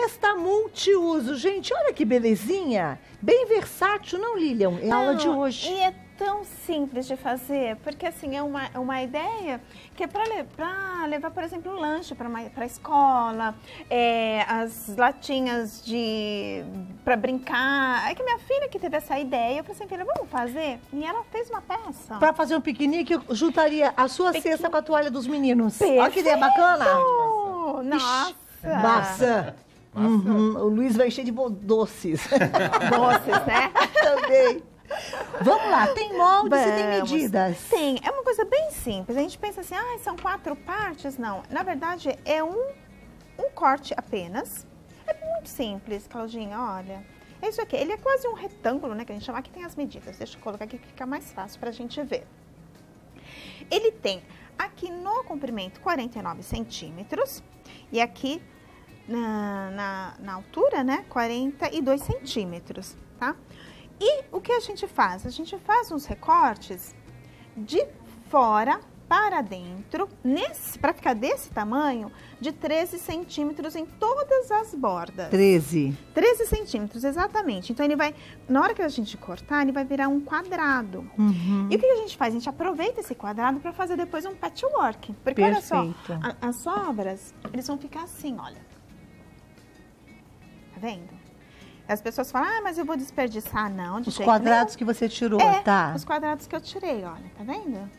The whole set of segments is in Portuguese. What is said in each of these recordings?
cesta multiuso. Gente, olha que belezinha. Bem versátil, não, Lilian? É a aula de hoje. E é tão simples de fazer, porque assim, é uma, uma ideia que é para levar, por exemplo, um lanche para a escola, é, as latinhas de para brincar. É que minha filha que teve essa ideia, eu falei assim, filha, vamos fazer? E ela fez uma peça. Para fazer um piquenique, eu juntaria a sua cesta com a toalha dos meninos. Perfeito. Olha que ideia bacana. Nossa! Maçã. Uhum. O Luiz vai encher de doces. Doces, né? Também. Vamos lá, tem moldes Vamos. e tem medidas? Tem, é uma coisa bem simples. A gente pensa assim, ah, são quatro partes. Não, na verdade é um, um corte apenas. É muito simples, Claudinha, olha. É isso aqui, ele é quase um retângulo, né, que a gente chama, aqui tem as medidas. Deixa eu colocar aqui que fica mais fácil pra gente ver. Ele tem aqui no comprimento 49 centímetros e aqui na, na, na altura, né, 42 centímetros, tá? E o que a gente faz? A gente faz uns recortes de fora para dentro, para ficar desse tamanho, de 13 centímetros em todas as bordas. 13? 13 centímetros, exatamente. Então, ele vai, na hora que a gente cortar, ele vai virar um quadrado. Uhum. E o que a gente faz? A gente aproveita esse quadrado para fazer depois um patchwork. Porque, Perfeito. olha só, a, as sobras, eles vão ficar assim, olha. Vendo? As pessoas falam, ah, mas eu vou desperdiçar. Não, de Os quadrados nenhum. que você tirou, é, tá? os quadrados que eu tirei, olha, tá vendo?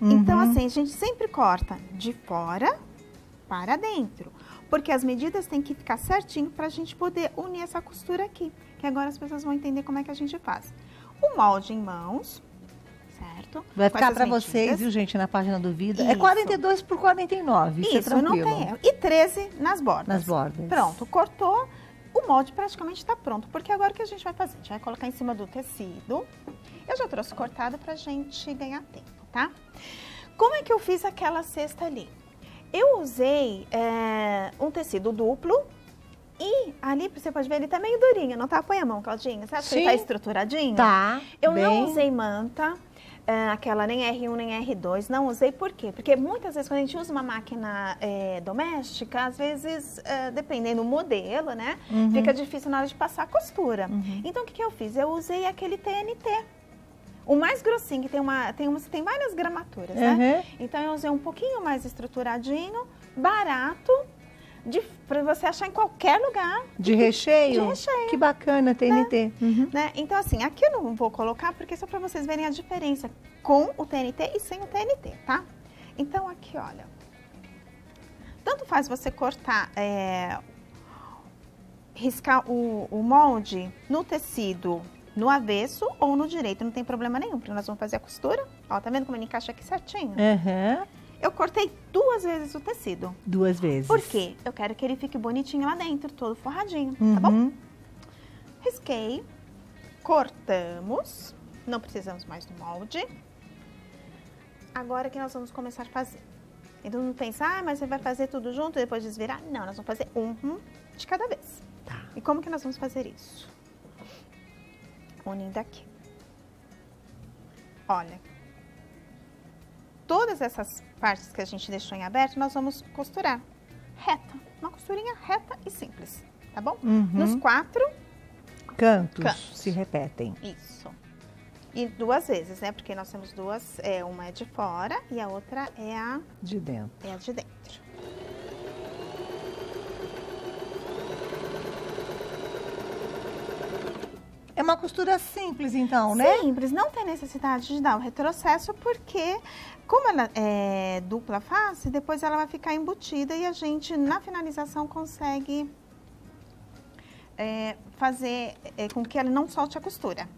Uhum. Então, assim, a gente sempre corta de fora para dentro. Porque as medidas têm que ficar certinho para a gente poder unir essa costura aqui. Que agora as pessoas vão entender como é que a gente faz. O molde em mãos, certo? Vai ficar para vocês, viu, gente, na página do Vida. É isso. É 42 por 49, isso, isso é não tem erro. E 13 nas bordas. Nas bordas. Pronto, cortou, o molde praticamente está pronto. Porque agora o que a gente vai fazer? A gente vai colocar em cima do tecido. Eu já trouxe cortado para gente ganhar tempo, tá? Como é que eu fiz aquela cesta ali? Eu usei é, um tecido duplo, e ali, você pode ver, ele tá meio durinho, não tá? Põe a mão, Claudinha. Sabe que ele tá estruturadinho? Tá, Eu bem... não usei manta aquela nem R1 nem R2, não usei por quê? Porque muitas vezes quando a gente usa uma máquina é, doméstica, às vezes, é, dependendo do modelo, né, uhum. fica difícil na hora de passar a costura. Uhum. Então, o que, que eu fiz? Eu usei aquele TNT. O mais grossinho, que tem, uma, tem, uma, tem várias gramaturas, né? uhum. né? Então, eu usei um pouquinho mais estruturadinho, barato, para você achar em qualquer lugar. De recheio? De recheio. Que bacana, TNT. Né? Uhum. Né? Então, assim, aqui eu não vou colocar, porque é só para vocês verem a diferença com o TNT e sem o TNT, tá? Então, aqui, olha. Tanto faz você cortar, é, riscar o, o molde no tecido no avesso ou no direito, não tem problema nenhum, porque nós vamos fazer a costura. Ó, tá vendo como ele encaixa aqui certinho? Uhum. Eu cortei duas vezes o tecido. Duas vezes. Por quê? Eu quero que ele fique bonitinho lá dentro, todo forradinho, uhum. tá bom? Risquei, cortamos, não precisamos mais do molde. Agora que nós vamos começar a fazer. Então não pensa, ah, mas você vai fazer tudo junto e depois desvirar? Não, nós vamos fazer um de cada vez. Tá. E como que nós vamos fazer isso? Unindo aqui. Olha, todas essas partes que a gente deixou em aberto, nós vamos costurar reta. Uma costurinha reta e simples, tá bom? Uhum. Nos quatro cantos, cantos, se repetem. Isso. E duas vezes, né? Porque nós temos duas, é, uma é de fora e a outra é a... De dentro. É a de dentro. Uma costura simples, então, né? Simples, não tem necessidade de dar o retrocesso, porque como ela é dupla face, depois ela vai ficar embutida e a gente, na finalização, consegue é, fazer é, com que ela não solte a costura.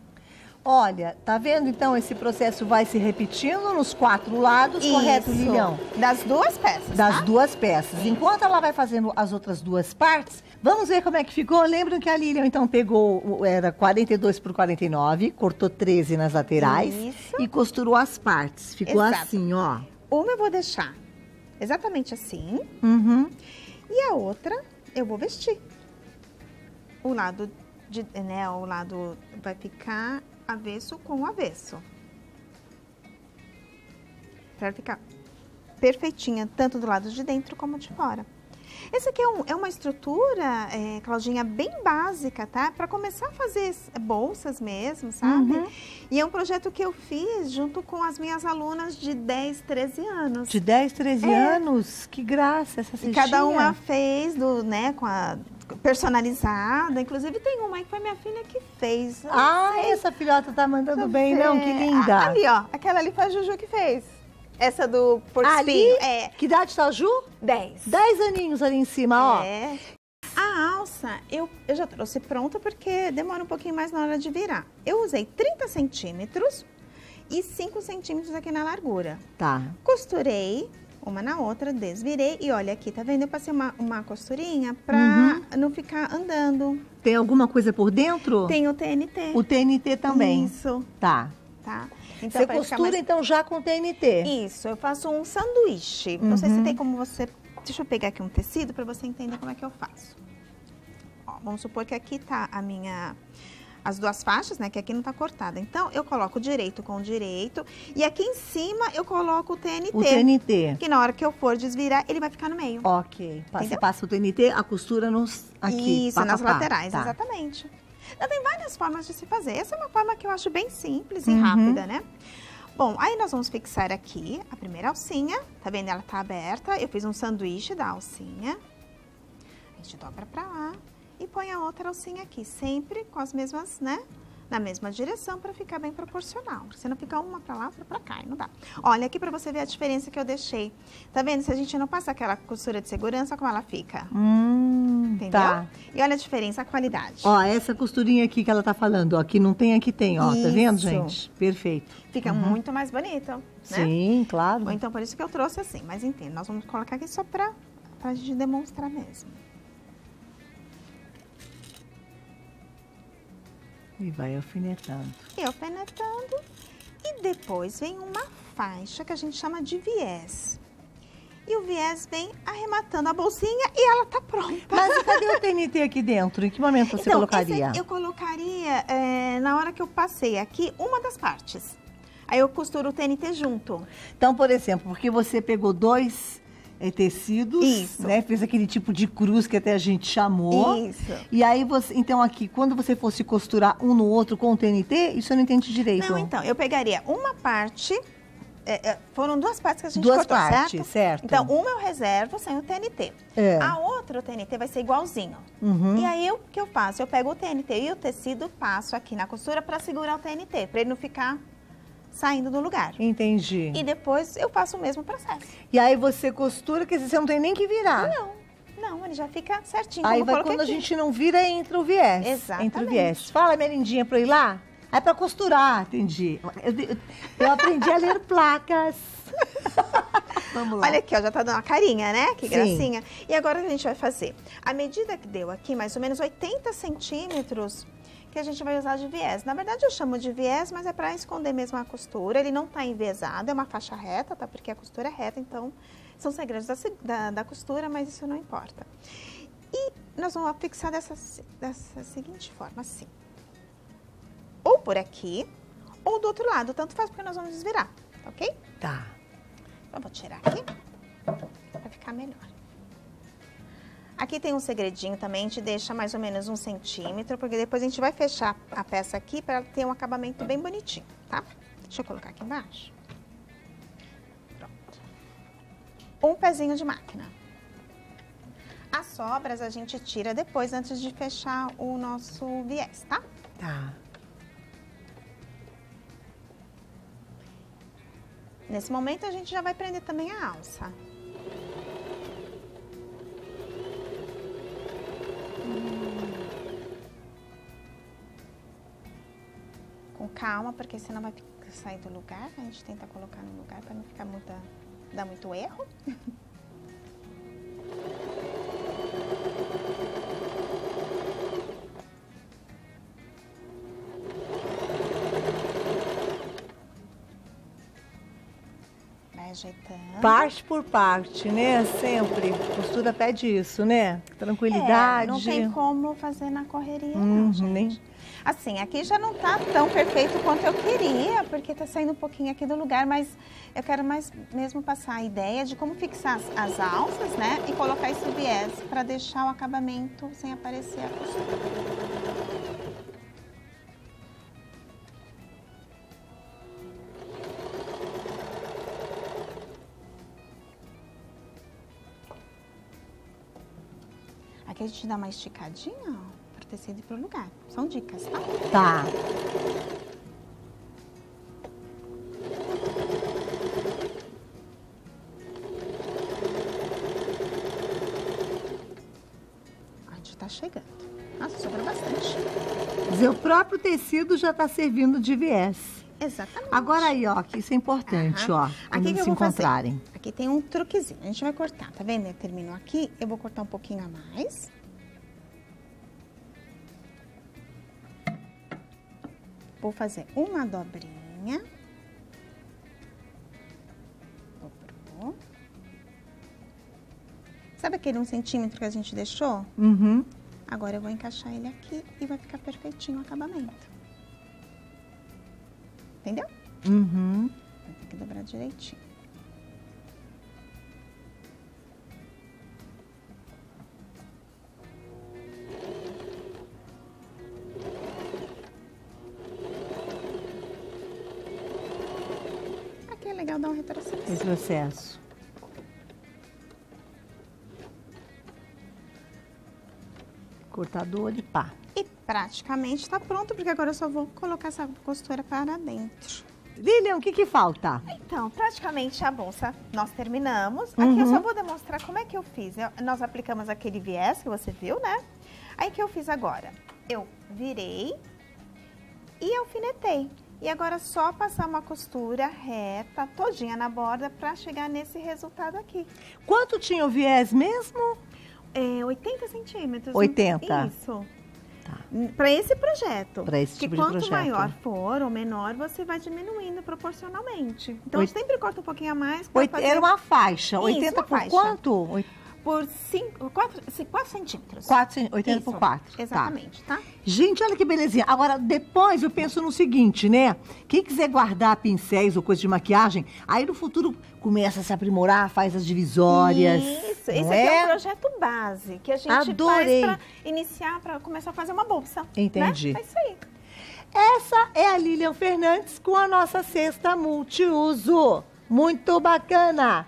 Olha, tá vendo então esse processo vai se repetindo nos quatro lados, Isso. correto, Lilião? Das duas peças, Das tá? duas peças. Enquanto ela vai fazendo as outras duas partes, vamos ver como é que ficou. Lembram que a Lilian então pegou, era 42 por 49, cortou 13 nas laterais Isso. e costurou as partes. Ficou Exato. assim, ó. Uma eu vou deixar exatamente assim. Uhum. E a outra eu vou vestir. O lado de, né, o lado vai ficar avesso com avesso. Para ficar perfeitinha, tanto do lado de dentro como de fora. Esse aqui é, um, é uma estrutura, é, Claudinha, bem básica, tá? Para começar a fazer bolsas mesmo, sabe? Uhum. E é um projeto que eu fiz junto com as minhas alunas de 10, 13 anos. De 10, 13 é. anos? Que graça essa cestinha. E cada uma fez, do, né, com a personalizada. Inclusive tem uma aí que foi minha filha que fez. ah, sei. essa filhota tá mandando bem, não? Que linda. Ali, ó. Aquela ali foi a Juju que fez. Essa do porco Ali, é. Que idade tá a Ju? Dez. Dez aninhos ali em cima, ó. É. A alça, eu, eu já trouxe pronta porque demora um pouquinho mais na hora de virar. Eu usei 30 centímetros e 5 centímetros aqui na largura. Tá. Costurei uma na outra, desvirei e olha aqui, tá vendo? Eu passei uma, uma costurinha pra uhum. não ficar andando. Tem alguma coisa por dentro? Tem o TNT. O TNT também? Isso. Tá. Tá. Então, você costura mais... então já com TNT? Isso, eu faço um sanduíche. Uhum. Não sei se uhum. tem como você... Deixa eu pegar aqui um tecido para você entender como é que eu faço. Ó, vamos supor que aqui tá a minha as duas faixas, né? Que aqui não tá cortada. Então, eu coloco direito com direito. E aqui em cima eu coloco o TNT. O TNT. Que na hora que eu for desvirar, ele vai ficar no meio. Ok. Entendeu? Você passa o TNT, a costura nos aqui. Isso, pá, nas pá, laterais, tá. exatamente. Então, tem várias formas de se fazer. Essa é uma forma que eu acho bem simples e uhum. rápida, né? Bom, aí nós vamos fixar aqui a primeira alcinha. Tá vendo? Ela tá aberta. Eu fiz um sanduíche da alcinha. A gente dobra pra lá e põe a outra alcinha aqui, sempre com as mesmas, né? Na mesma direção para ficar bem proporcional. Você não fica uma para lá, outra para cá, não dá. Olha aqui para você ver a diferença que eu deixei. Tá vendo? Se a gente não passa aquela costura de segurança, como ela fica. Hum, Entendeu? Tá. E olha a diferença, a qualidade. Ó, essa costurinha aqui que ela tá falando, ó, que não tem, aqui tem, ó. Isso. Tá vendo, gente? Perfeito. Fica uhum. muito mais bonito, né? Sim, claro. Ou então por isso que eu trouxe assim, mas entendo. Nós vamos colocar aqui só para a gente demonstrar mesmo. E vai alfinetando. E alfinetando. E depois vem uma faixa que a gente chama de viés. E o viés vem arrematando a bolsinha e ela tá pronta. Mas cadê o TNT aqui dentro? Em que momento você então, colocaria? eu colocaria, é, na hora que eu passei aqui, uma das partes. Aí eu costuro o TNT junto. Então, por exemplo, porque você pegou dois é, tecidos, Isso. né? Fez aquele tipo de cruz que até a gente chamou. Isso. E aí você, então aqui, quando você fosse costurar um no outro com o TNT, isso eu não entendi direito. Não, então, eu pegaria uma parte, é, é, foram duas partes que a gente duas cortou, partes, certo? certo? Então, uma eu reservo sem o TNT. É. A outra, o TNT vai ser igualzinho. Uhum. E aí, o que eu faço? Eu pego o TNT e o tecido, passo aqui na costura para segurar o TNT, para ele não ficar saindo do lugar. Entendi. E depois eu faço o mesmo processo. E aí você costura, que você não tem nem que virar. Não, não, ele já fica certinho. Aí vai quando aqui. a gente não vira, entra o viés. Exatamente. Entra o viés. Fala, merindinha, para ir lá? É para costurar, entendi. Eu, eu aprendi a ler placas. Vamos lá. Olha aqui, ó, já tá dando uma carinha, né? Que Sim. gracinha. E agora a gente vai fazer. A medida que deu aqui, mais ou menos 80 centímetros, que a gente vai usar de viés. Na verdade, eu chamo de viés, mas é para esconder mesmo a costura. Ele não está enviesado, é uma faixa reta, tá? Porque a costura é reta, então são segredos da, da, da costura, mas isso não importa. E nós vamos fixar dessa, dessa seguinte forma, assim. Ou por aqui, ou do outro lado, tanto faz porque nós vamos desvirar, tá ok? Tá. Então, vou tirar aqui, para ficar melhor. Aqui tem um segredinho também, a gente deixa mais ou menos um centímetro, porque depois a gente vai fechar a peça aqui para ter um acabamento bem bonitinho, tá? Deixa eu colocar aqui embaixo. Pronto. Um pezinho de máquina. As sobras a gente tira depois, antes de fechar o nosso viés, tá? Tá. Nesse momento a gente já vai prender também a alça. Com calma, porque senão vai sair do lugar. A gente tenta colocar no lugar para não ficar muita, dar muito erro. Parte por parte, né? Sempre. Costura pede isso, né? Tranquilidade. É, não tem como fazer na correria, Uhum, não, gente. nem- Assim, aqui já não tá tão perfeito quanto eu queria, porque tá saindo um pouquinho aqui do lugar, mas eu quero mais mesmo passar a ideia de como fixar as, as alças, né? E colocar esse viés para deixar o acabamento sem aparecer a costura. Aqui a gente dá uma esticadinha, ó, pro tecido ir pro lugar. São dicas, tá? Tá. A gente tá chegando. Nossa, sobrou bastante. Dizer, o próprio tecido já está servindo de viés. Exatamente. Agora aí, ó, que isso é importante, Aham. ó. Aqui que se vou fazer? encontrarem. Aqui tem um truquezinho. A gente vai cortar, tá vendo? Eu termino aqui, eu vou cortar um pouquinho a mais. Vou fazer uma dobrinha. Dobrou. Sabe aquele um centímetro que a gente deixou? Uhum. Agora eu vou encaixar ele aqui e vai ficar perfeitinho o acabamento. Entendeu? Uhum. Vai ter que dobrar direitinho. Aqui é legal dar um retrocesso. Retrocesso. Cortador de pá. Praticamente está pronto, porque agora eu só vou colocar essa costura para dentro. Lilian, o que que falta? Então, praticamente a bolsa nós terminamos. Aqui eu Uhum. só vou demonstrar como é que eu fiz. Eu- nós aplicamos aquele viés que você viu, né? Aí o que eu fiz agora? Eu virei e alfinetei. E agora é só passar uma costura reta, todinha na borda, para chegar nesse resultado aqui. Quanto tinha o viés mesmo? É 80 centímetros. 80? Isso. Para esse projeto. Pra esse que tipo de quanto projeto. maior for ou menor, você vai diminuindo proporcionalmente. Então, Oit- sempre corto um pouquinho a mais. Oit- fazer Era uma faixa. Isso, 80 uma por faixa. quanto? Oit- Por 4 centímetros. 4, 80 por Isso, 4. Tá. Exatamente, tá? Gente, olha que belezinha. Agora, depois eu penso no seguinte, né? Quem quiser guardar pincéis ou coisa de maquiagem, aí no futuro começa a se aprimorar, faz as divisórias. Isso, não esse aqui é um projeto base que a gente Adorei. faz para iniciar, para começar a fazer uma bolsa. Entendi. Né? É isso aí. Essa é a Lilian Fernandes com a nossa cesta multiuso. Muito bacana!